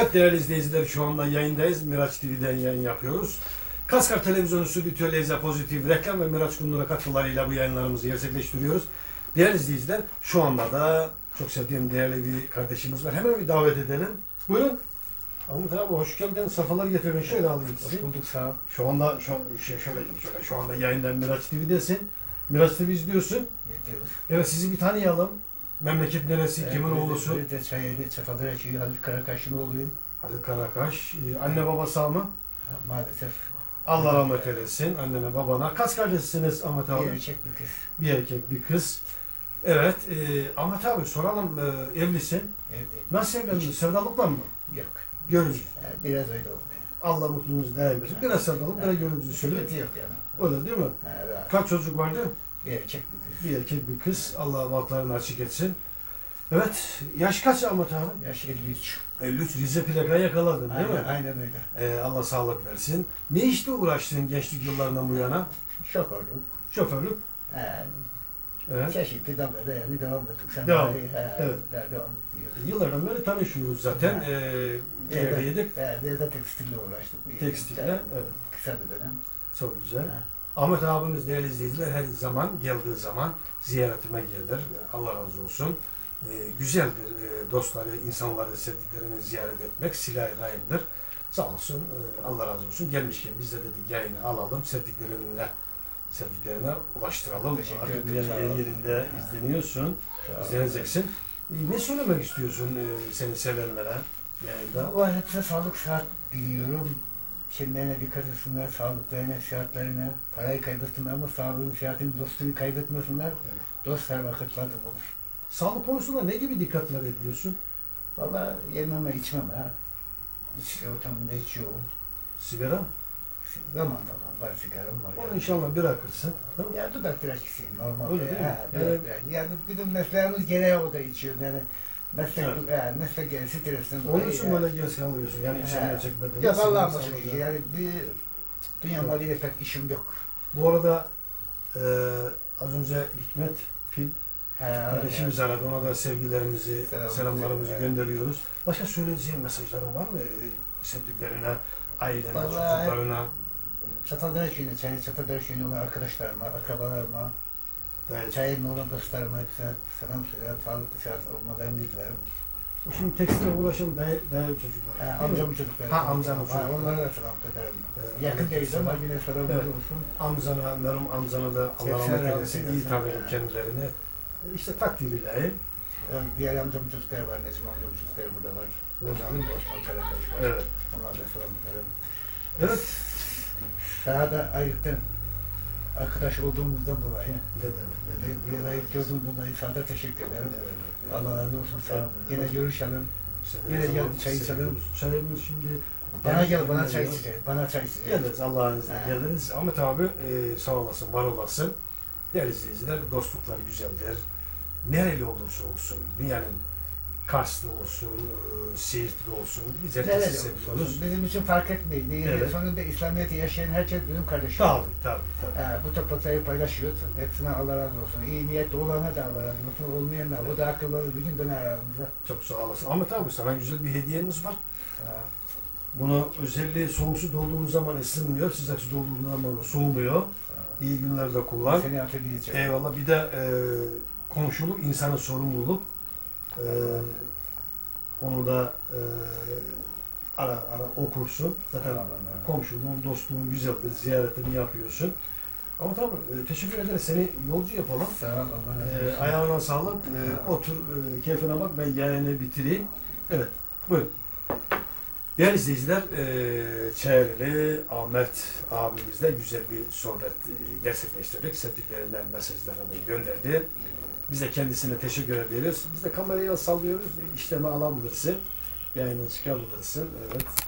Evet değerli izleyiciler şu anda yayındayız. Miraç TV'den yayın yapıyoruz. Kaskar Televizyonu Stüdyo Leyza Pozitif reklam ve Miraç Kundura katkılarıyla bu yayınlarımızı gerçekleştiriyoruz. Değerli izleyiciler şu anda da çok sevdiğim değerli bir kardeşimiz var. Hemen bir davet edelim. Buyurun. Ahmet abi hoş geldin. Safalar getirin. Şöyle alayım sizi. Hoş bulduk sağ ol. Şu anda şu, şey, şöyle, şöyle şu anda yayından Miraç TV'desin. Miraç TV izliyorsun. Ne diyoruz? Evet sizi bir tanıyalım. Memleket neresi? Kimin oğlusu? Bir de Çayeli, Çataldıra köyü, Halil Karakaş'ın oğluyum. Halil Karakaş. Ee, Anne baba sağ mı? Maalesef Allah rahmet eylesin annene babana. Kaç kardeşsiniz Ahmet bir abi? erkek bir kız. Bir erkek bir kız. Evet e, Ahmet abi soralım e, evlisin. Evdeyim. Nasıl evlendin? Sevdalıkla mı? Yok. Görücü. Biraz öyle oldu. Allah mutluluğunuzu daim etsin. Biraz sevdalık, biraz görücü söyle. Sıkıntı yok yani. Öyle değil mi? Rahat. Kaç çocuk vardı? Bir erkek bir kız. Bir erkek bir kız. Allah baklarını açık etsin. Evet. Yaş kaç Ahmet abi? Yaş 53. 53 Rize plakayı yakaladın değil Aynen, mi? aynen öyle. E, Allah sağlık versin. Ne işle uğraştın gençlik yıllarından bu yana? Olduk. Şoförlük. Ha, Evet. çeşitli dallarda yani devam ettik. Sen Devam. iyi, ha, Evet. devam ediyoruz. Yıllardan beri tanışıyoruz zaten. Ha. Ee, bir Evet. yerdeydik. Ha, bir de tekstille uğraştık. Tekstille. Evet. Kısa bir dönem. Çok güzel. Ha. Ahmet abimiz değerli izleyiciler her zaman geldiği zaman ziyaretime gelir. Allah razı olsun. Ee, güzeldir ee, dostları, insanları, sevdiklerini ziyaret etmek silah-ı rahimdir. Sağ olsun, ee, Allah razı olsun. Gelmişken biz de dedik yayını alalım, sevdiklerine sevdiklerine ulaştıralım. Teşekkür Artık ederim, yerinde izleniyorsun, izleneceksin. Ee, ne söylemek istiyorsun ee, seni sevenlere yayında? Valla hepsine sağlık sıhhat diliyorum. Kendilerine dikkat etsinler, sağlıklarına, sıhhatlerine. Parayı kaybetsinler ama sağlığını, sıhhatini, dostunu kaybetmesinler. Evet. Dost her vakit lazım olur. Sağlık konusunda ne gibi dikkatler ediyorsun? Valla yememe, içmeme. Ha. İçki ortamında içiyorum. Sigara? Zaman zaman var sigaram var. Onu yani. inşallah bırakırsın. Tamam. Ya dudak tıraşçısıyım normal. Öyle değil mi? Ha, tıraşı. Yani bizim mesleğimiz gereği o da içiyor. Yani meslek, Evet. yani meslek stresten Onun dolayı için ya. böyle geç kalıyorsun. Yani Ha. işe çekmeden. Yok şükür. olacak? Yani bir dünya Evet. malıyla pek işim yok. Bu arada e, az önce Hikmet Fil kardeşimiz aradı. Ona da sevgilerimizi, Selam- selamlarımızı evet. gönderiyoruz. Başka söyleyeceğin mesajların var mı? Sevdiklerine, ailene, Vallahi- çocuklarına, Çataldıra köyüne, çay, Çataldıra köyüne olan arkadaşlarıma, akrabalarıma, dair. çayın olan dostlarıma hepsine selam söylerim. Sağlıklı sıhhat olmalarını dilerim. Şimdi tekstile ulaşan dayı, dayı çocuklar. Ha, amcamın çocukları. Ha, Ha, çocukları. onlara da selam söylerim. E, Yakın değiliz ama yine selamlar Evet. olsun. Amcana, merhum amcana da Allah rahmet eylesin. İyi tanırım kendilerini. E, İşte takdir ilahi. Yani diğer amcamın çocukları var, Necim amcamın çocukları burada var. Osman, Osman Karakaş var. Evet. Onlara da selam söylerim. Evet. Sahada ayrıca arkadaş olduğumuzdan dolayı, Ne demek, ne demek. arayı gördüğümden dolayı sahada teşekkür ederim. Allah razı olsun. Sağ ol. Yine görüşelim. Yine gel, çay içelim. Çayımız şimdi... Bana gel, bana çay içeceğiz. Bana çay içeceğiz. Geliriz Allah'ın izniyle geliriz. Ahmet abi e, sağ olasın, var olasın. Değerli izleyiciler, dostluklar güzeldir. Nereli olursa olsun, dünyanın Karslı olsun, e, Siirtli olsun, biz herkesi seviyoruz. Bizim için fark etmeyin. Değil. Evet. Sonunda İslamiyet'i yaşayan herkes bizim kardeşimiz. Tabii, tabii, tabii. Ha, bu toprakları paylaşıyoruz. Hepsine Allah razı olsun. İyi niyetli olana da Allah razı olsun. Olmayan da. O da akıllı bir gün döner aramıza. Çok sağ olasın. Ahmet abi sana güzel bir hediyemiz var. Ha, Bunu özelliği soğuk su dolduğunuz zaman ısınmıyor, sıcak su dolduğunuz zaman soğumuyor. ha. İyi günlerde kullan. Seni hatırlayacağım. Eyvallah. Bir de e, komşuluk, insanın sorumluluk. E, onu da e, ara ara okursun. Zaten olun, ha. komşuluğun, dostluğun güzeldir. Ziyaretini yapıyorsun. Ama tamam, e, teşekkür ederiz. Seni yolcu yapalım. Sağ ol, Allah razı E, olsun. ayağına sağlık. E, otur, e, keyfine bak. Ben yayını bitireyim. Evet, buyurun. Değerli izleyiciler, e, Çayrili Ahmet abimizle güzel bir sohbet e, gerçekleştirdik. Sevdiklerinden mesajlarını gönderdi. Biz de kendisine teşekkür ediyoruz. Biz de kamerayı sallıyoruz. İşleme alabilirsin. Yayına çıkabilirsin. Evet.